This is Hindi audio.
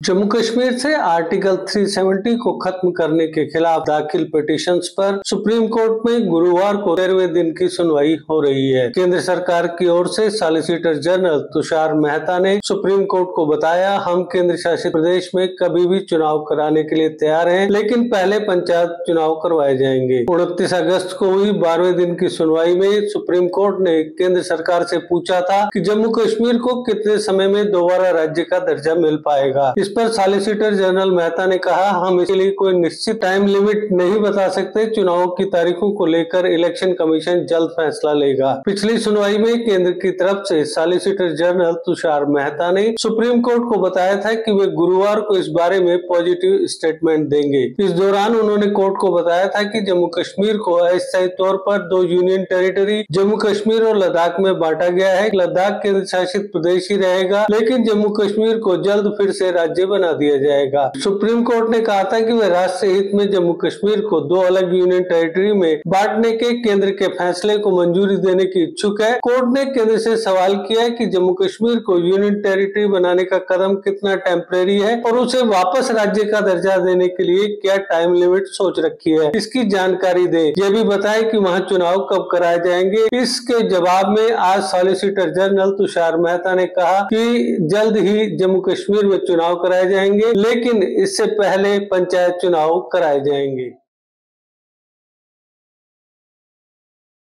जम्मू कश्मीर से आर्टिकल 370 को खत्म करने के खिलाफ दाखिल पिटिशंस पर सुप्रीम कोर्ट में गुरुवार को तेरहवें दिन की सुनवाई हो रही है। केंद्र सरकार की ओर से सॉलिसिटर जनरल तुषार मेहता ने सुप्रीम कोर्ट को बताया, हम केंद्र शासित प्रदेश में कभी भी चुनाव कराने के लिए तैयार हैं, लेकिन पहले पंचायत चुनाव करवाए जाएँगे। उनतीस अगस्त को हुई बारहवें दिन की सुनवाई में सुप्रीम कोर्ट ने केंद्र सरकार से पूछा था की जम्मू कश्मीर को कितने समय में दोबारा राज्य का दर्जा मिल पाएगा। इस पर सॉलिसिटर जनरल मेहता ने कहा, हम इसके लिए कोई निश्चित टाइम लिमिट नहीं बता सकते। चुनाव की तारीखों को लेकर इलेक्शन कमीशन जल्द फैसला लेगा। पिछली सुनवाई में केंद्र की तरफ़ से सॉलिसिटर जनरल तुषार मेहता ने सुप्रीम कोर्ट को बताया था कि वे गुरुवार को इस बारे में पॉजिटिव स्टेटमेंट देंगे। इस दौरान उन्होंने कोर्ट को बताया था कि जम्मू कश्मीर को अस्थायी तौर पर दो यूनियन टेरिटरी जम्मू कश्मीर और लद्दाख में बांटा गया है। लद्दाख केंद्र शासित प्रदेश ही रहेगा, लेकिन जम्मू कश्मीर को जल्द फिर से राज्य राज्य बना दिया जाएगा। सुप्रीम कोर्ट ने कहा था कि वह राष्ट्र हित में जम्मू कश्मीर को दो अलग यूनियन टेरिटरी में बांटने के, केंद्र के फैसले को मंजूरी देने की इच्छुक है। कोर्ट ने केंद्र से सवाल किया कि जम्मू कश्मीर को यूनियन टेरिटरी बनाने का कदम कितना टेम्परेरी है और उसे वापस राज्य का दर्जा देने के लिए क्या टाइम लिमिट सोच रखी है, इसकी जानकारी दे। यह भी बताए कि वहाँ चुनाव कब कराए जाएँगे। इसके जवाब में आज सॉलिसिटर जनरल तुषार मेहता ने कहा कि जल्द ही जम्मू कश्मीर में चुनाव कराए जाएँगे लेकिन इससे पहले पंचायत चुनाव कराए जाएँगे।